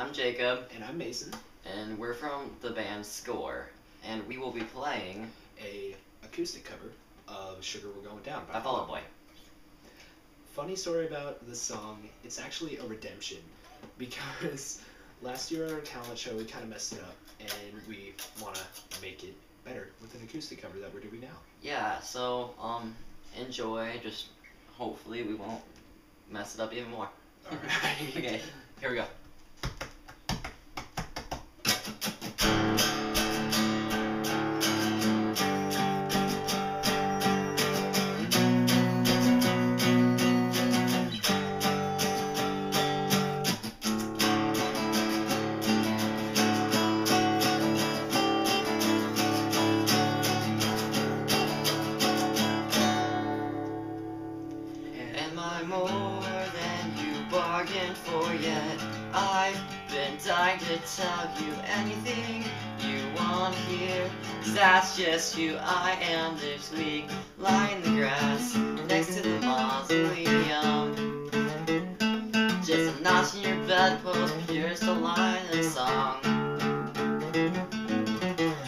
I'm Jacob, And I'm Mason, and we're from the band Score, and we will be playing a acoustic cover of Sugar We're Going Down by Fall Out Boy. Funny story about this song, it's actually a redemption because last year on our talent show we kind of messed it up and we want to make it better with an acoustic cover that we're doing now. Yeah, so um enjoy, just hopefully we won't mess it up even more. Alright. okay, here we go. Bargained for yet? I've been dying to tell you anything you want hear. Cause that's just who I am this week. Lying in the grass next to the mausoleum. Just a notch in your bedpost, here's the line the song.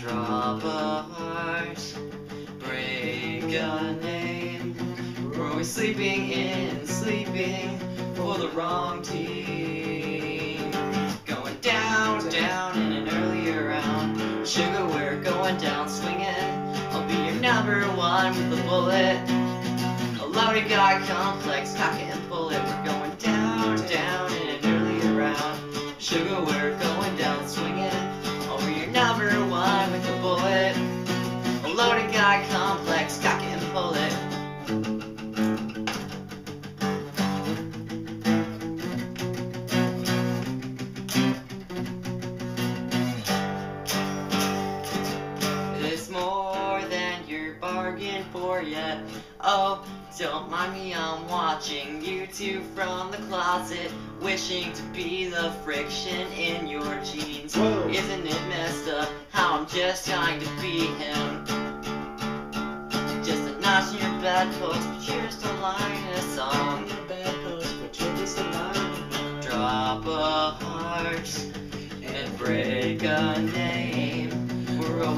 Drop a heart, break a name. We're always sleeping in, sleeping for the wrong team. Going down, down in an earlier round. Sugar, we're going down swinging. I'll be your number one with a bullet. A loaded guy complex, cock and pull it. We're going down, down in an earlier round. Sugar, we're going yet. Oh, don't mind me, I'm watching you two from the closet, wishing to be the friction in your jeans. Whoa. Isn't it messed up how I'm just trying to be him? Just a notch in your bedpost, but here's the line of a song. bedpost, but you're just a line. Drop a heart and break a name.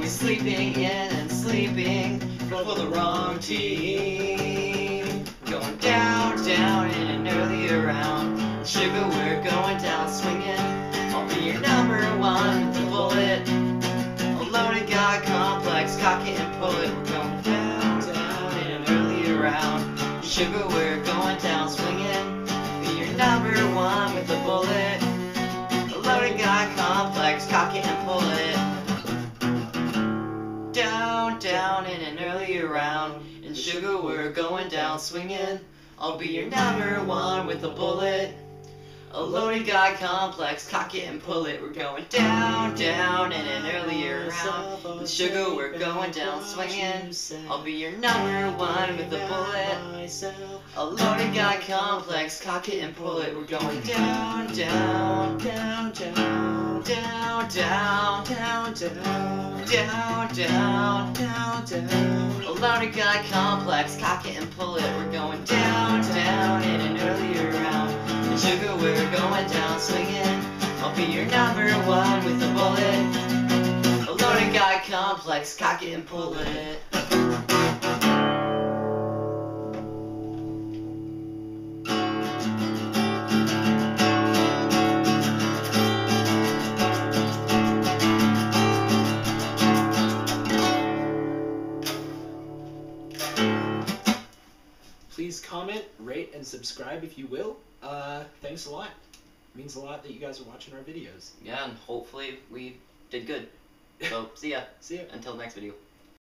We're sleeping in and sleeping for the wrong team. Going down, down in an earlier round. Sugar, we're going down swinging. I'll be your number one with the bullet. A loaded guy complex, cock it and pull it. We're going down, down in an earlier round. Sugar, we're going down swinging. Be your number one with the bullet. A loaded guy complex, cock it and pull it. Sugar, we're going down swinging. I'll be your number one with a bullet. A loaded guy complex, cock it and pull it. We're going down, down in an earlier round. In sugar, we're going down swinging. I'll be your number one with a bullet. A loaded guy complex, cock it and pull it. We're going down, down, Down, down, down, down, down, down, down, down. down, down. A loaded guy complex, cock it and pull it. We're going down, down sugar, we're going down swinging. I'll be your number one with a bullet. A loaded guy complex, cock it and pull it. Please comment, rate, and subscribe if you will. Uh, thanks a lot. means a lot that you guys are watching our videos. Yeah, and hopefully we did good. So, see ya. See ya. Until next video.